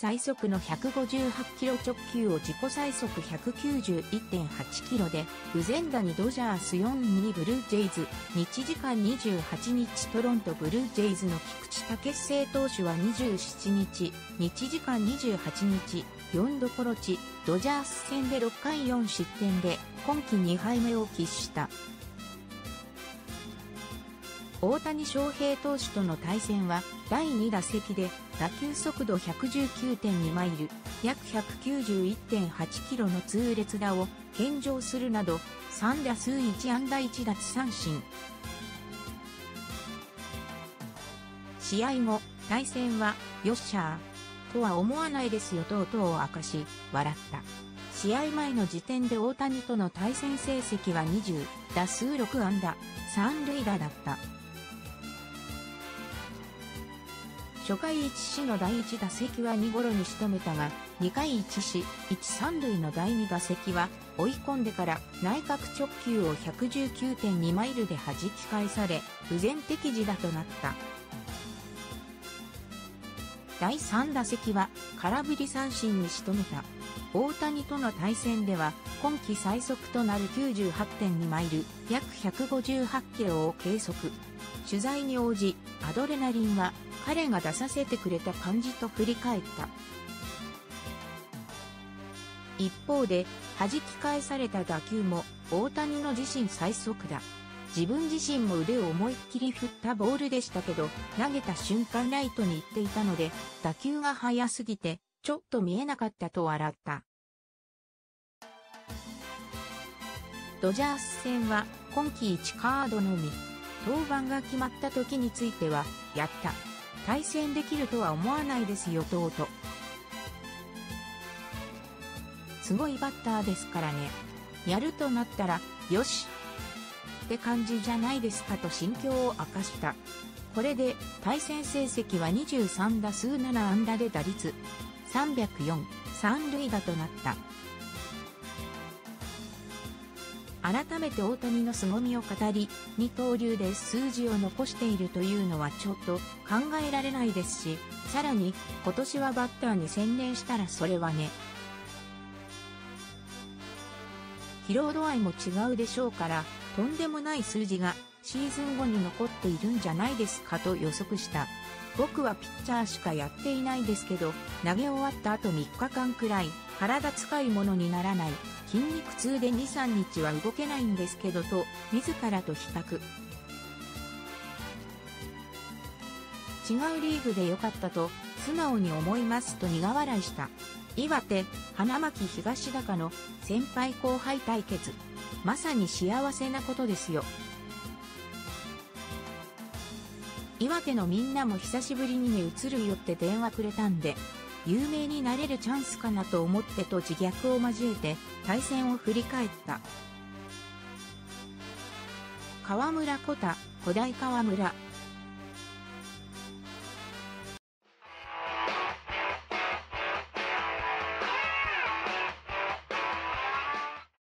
最速の158キロ直球を自己最速191.8キロで、ウゼンダにドジャース4-2ブルージェイズ、日時間28日トロントブルージェイズの菊池武生投手は27日、日時間28日、4度コロチ、ドジャース戦で6回4失点で、今季2敗目を喫した。大谷翔平投手との対戦は第2打席で打球速度119.2マイル、約191.8キロの痛烈打を献上するなど3打数1安打1奪三振。試合後、対戦はよっしゃーとは思わないですよとうとう明かし、笑った。試合前の時点で大谷との対戦成績は20打数6安打、3塁打だった。初回1死の第1打席は2ゴロに仕留めたが、2回1死、1三塁の第2打席は、追い込んでから内角直球を119.2マイルで弾き返され、不全敵時打となった。第3打席は空振り三振に仕留めた。大谷との対戦では、今季最速となる98.2マイル、約158キロを計測。取材に応じ、アドレナリンは彼が出させてくれた感じと振り返った。一方で、弾き返された打球も大谷の自身最速だ。自分自身も腕を思いっきり振ったボールでしたけど、投げた瞬間ライトに行っていたので、打球が速すぎて、ちょっと見えなかったと笑った。ドジャース戦は今季1カードのみ。登板が決まった時については、やった。対戦できるとは思わないですよとうと。すごいバッターですからね。やるとなったら、よしって感じじゃないですかと心境を明かした。これで対戦成績は23打数7安打で打率304、三塁打となった。改めて大谷の凄みを語り、二刀流で数字を残しているというのはちょっと考えられないですし、さらに今年はバッターに専念したらそれはね、疲労度合いも違うでしょうから、とんでもない数字がシーズン後に残っているんじゃないですかと予測した。僕はピッチャーしかやっていないですけど、投げ終わった後3日間くらい、体使い物にならない、筋肉痛で2、3日は動けないんですけどと、自らと比較。違うリーグで良かったと、素直に思いますと苦笑いした。岩手、花巻東高の先輩後輩対決。まさに幸せなことですよ。岩手のみんなも久しぶりにね映るよって電話くれたんで、有名になれるチャンスかなと思ってと自虐を交えて対戦を振り返った。川村小田、古代川村、